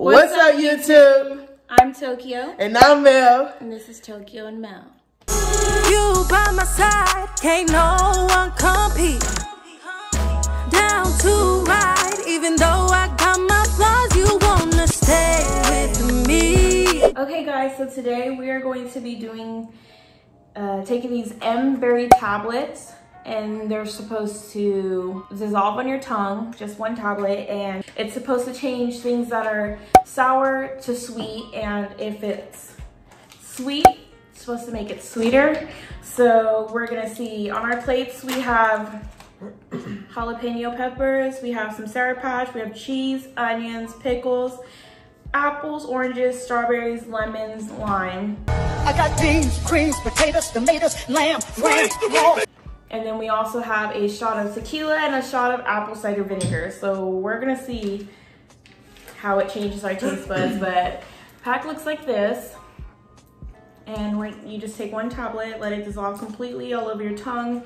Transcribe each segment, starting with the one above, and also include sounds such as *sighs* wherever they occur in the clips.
What's, up, YouTube? I'm Tokyo, And I'm Mel. and this is Tokyo and Mel. You by my side, can't no one compete. Down to ride, even though I got my flaws, you wanna stay with me. Okay, guys, so today we are going to be doing, uh, taking these M berry tablets, and they're supposed to dissolve on your tongue, just one tablet, and it's supposed to change things that are sour to sweet, and if it's sweet, it's supposed to make it sweeter. So we're gonna see on our plates we have *coughs* jalapeno peppers, we have some sour patch, we have cheese, onions, pickles, apples, oranges, strawberries, lemons, lime. I got beans, creams, potatoes, tomatoes, lamb, ram, raw. And then we also have a shot of tequila and a shot of apple cider vinegar. So we're gonna see how it changes our taste buds, *clears throat* but pack looks like this. And you just take one tablet, let it dissolve completely all over your tongue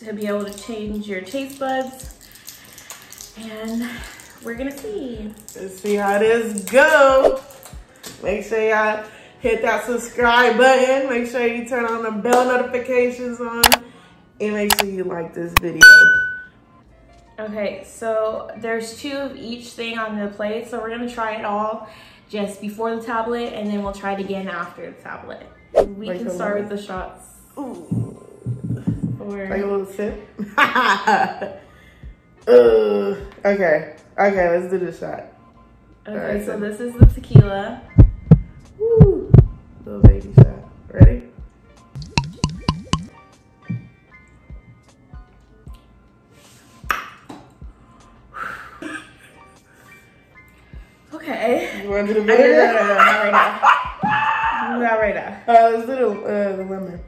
to be able to change your taste buds. And we're gonna see. Let's see how this go. Make sure y'all hit that subscribe button. Make sure you turn on the bell notifications on. And make sure you like this video. Okay, so there's two of each thing on the plate, so we're gonna try it all just before the tablet, and then we'll try it again after the tablet. We Like can start with the shots. Ooh. For, Take a little sip. *laughs* uh, okay. Okay, let's do the shot. okay, alright, so so- this is the tequila. Woo. Little baby shot. Ready? Okay. You want to do the No, no, no, no, no, not right now. Not right now. Uh, let's do the, uh, the lemon.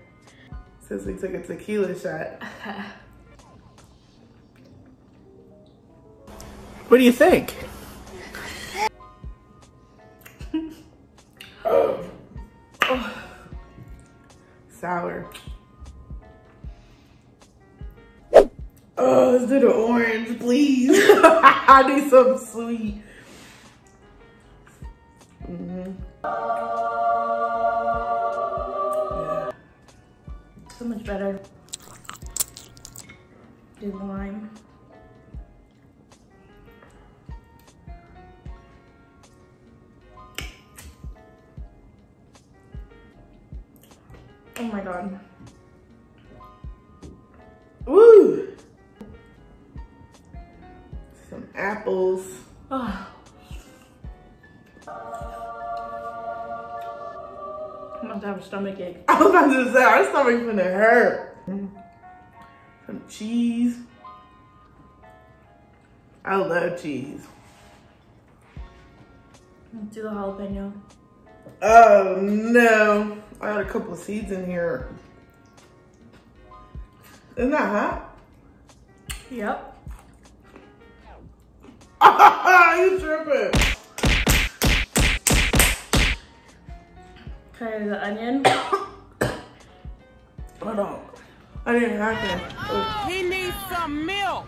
Since we took a tequila shot. *laughs* What do you think? *laughs* oh. Oh. *sighs* Sour. Oh, let's do the orange, please. *laughs* I need something sweet. Yeah. So much better. Do the lime. Oh my god. Woo! Some apples. Oh. Stomach ache. I was about to say, our stomach's gonna hurt. Some cheese. I love cheese. Let's do the jalapeno. Oh no. I got a couple of seeds in here. Isn't that hot? Yep. *laughs* you tripping. Okay, the onion. *coughs* Hold on. I didn't have that. Oh. He needs some milk.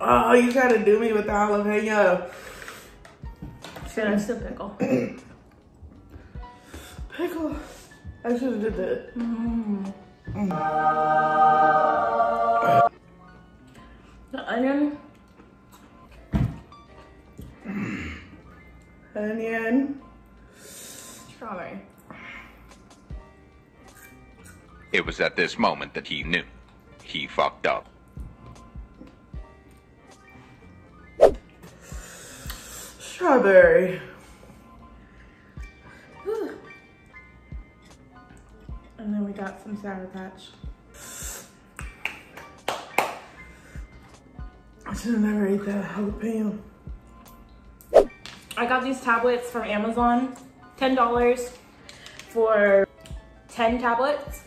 oh, you trying to do me with the jalapeno. Should I still pickle? *coughs* Pickle. I should have did that. The onion. Onion. Strawberry. It was at this moment that he knew. He fucked up. Strawberry. Some Sour Patch. I should have never ate that jalapeno. I got these tablets from Amazon. $10 for 10 tablets.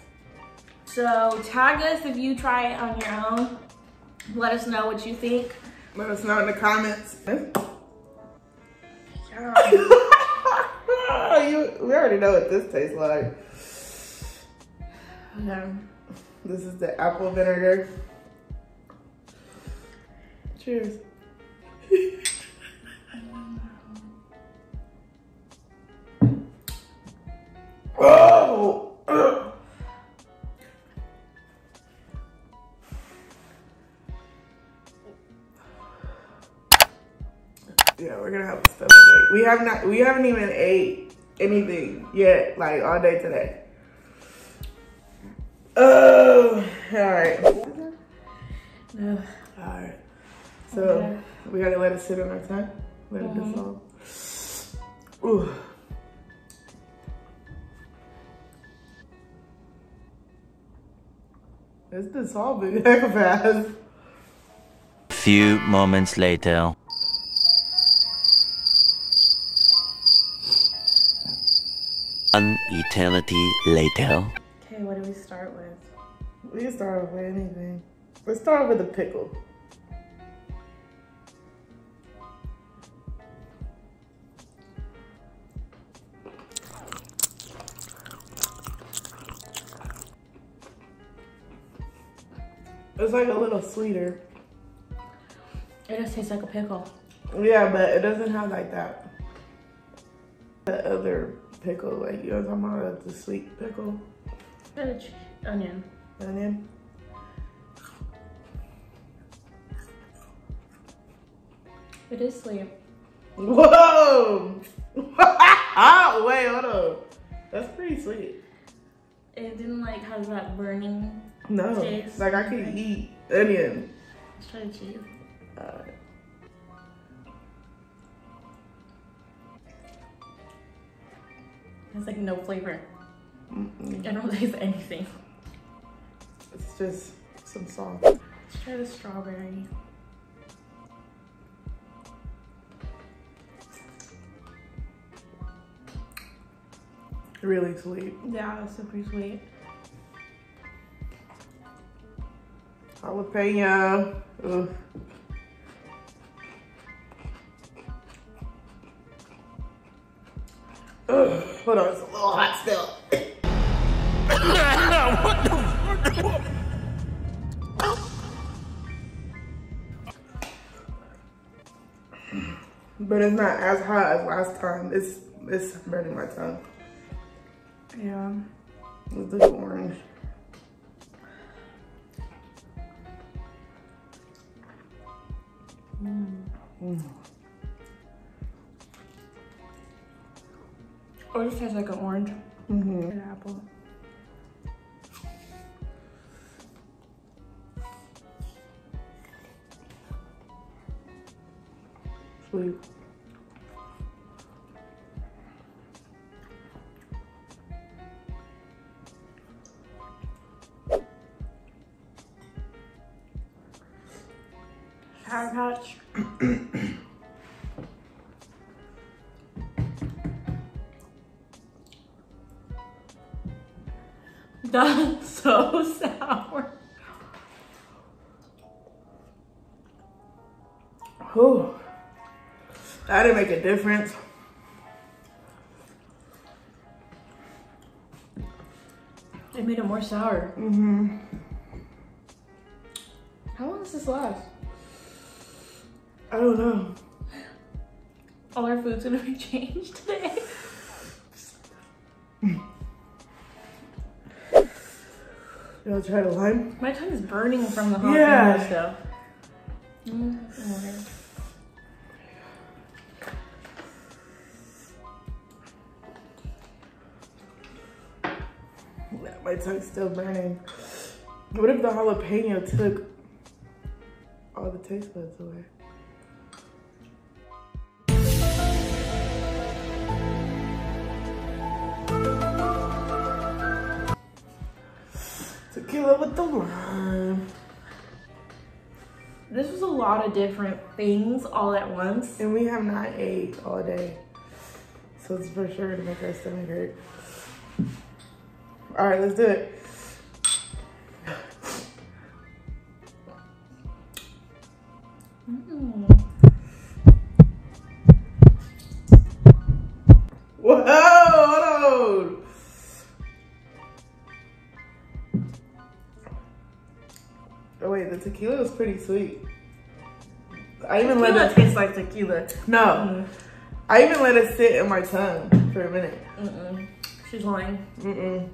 So tag us if you try it on your own. Let us know what you think. Let us know in the comments. *laughs* *laughs* You, we already know what this tastes like. Okay. This is the apple vinegar. Cheers. oh! Yeah, we're gonna have a stomach ache. We have not. We haven't even ate anything yet, like all day today. Ugh. *sighs* All right. So Okay. we gotta let it sit on our tongue. Let it Mhm. dissolve. Ooh. It's dissolving *laughs* heck fast. Few moments later. An eternity later. Okay, what do we start with? We can start with anything. Let's start with the pickle. It's like a little sweeter. It just tastes like a pickle. Yeah, but it doesn't have like that. The other pickle, like you know I'm talking about, the sweet pickle. Onion. Onion. It is sweet. Whoa! ah, *laughs* wait, hold on. That's pretty sweet. It didn't like have that burning. No, Taste. like I could eat onion. Let's try the cheese. Alright. It's like no flavor. Mm-mm. I don't taste anything. It's just some salt. Let's try the strawberry. Really sweet. Yeah, it's super sweet. Jalapeno. Ugh. Ugh, hold on, it's a little hot still. *coughs* But it's not as hot as last time. It's it's burning my tongue. Yeah. It's the orange. Or it just tastes like an orange. Mm-hmm. An apple. Sweet. Sour Patch. *coughs* That's so sour. Whew. That didn't make a difference. It made it more sour. Mm-hmm. How long does this last? I don't know. All our food's gonna be *laughs* changed today. You want to try the lime? My tongue is burning from the jalapeno Yeah. stuff. Mm, okay. Yeah, my tongue's still burning. What if the jalapeno took all the taste buds away? Tequila with the lime. This was a lot of different things all at once. And we have not ate all day. So it's for sure gonna make our stomach hurt. All right, let's do it. Mm. Whoa! The tequila was pretty sweet. I even let Tequila it. tastes like tequila. No, I even let it sit in my tongue for a minute. Mm-mm. She's lying. Mm-mm.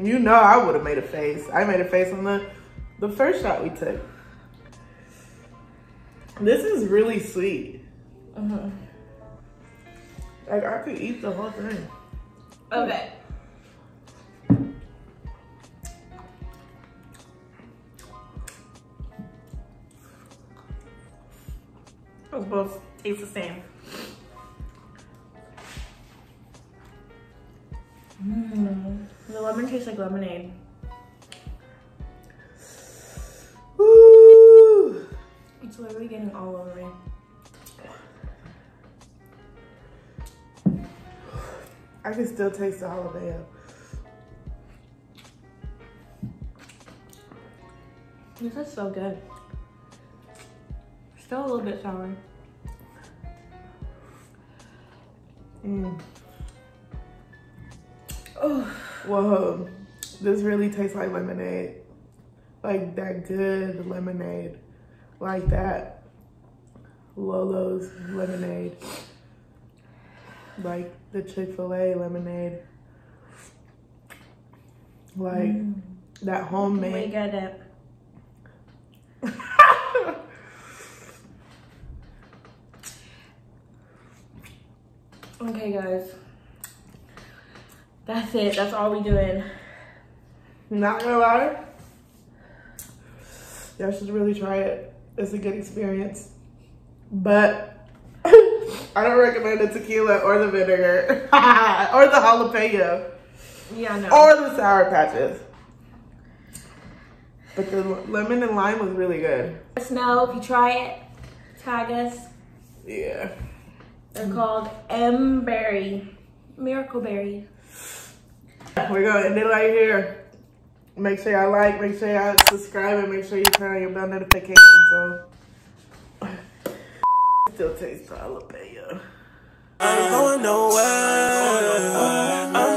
You know I would have made a face. I made a face on the the first shot we took. This is really sweet. Mm-hmm. Like I could eat the whole thing. Okay. Those both taste the same. Mmm. The lemon tastes like lemonade. Woo! It's literally getting all over me. I can still taste the jalapeno. This is so good. Still a little bit sour. Mm. Oh, whoa. This really tastes like lemonade. Like that good lemonade. Like that. Lolo's lemonade. Like the Chick fil A lemonade. Like that homemade. We get it. Okay, guys. That's it. That's all we're doing. Not gonna lie. Y'all should really try it. It's a good experience. But *laughs* I don't recommend the tequila or the vinegar *laughs* or the jalapeno Yeah, no. or the sour patches. But the lemon and lime was really good. Let us know if you try it. Tag us. Yeah. They're called M Berry. Miracle Berry. We're gonna end it right here. Make sure y'all like, make sure y'all subscribe, and make sure you turn on your bell notifications so still tastes jalapeno. I ain't going nowhere. I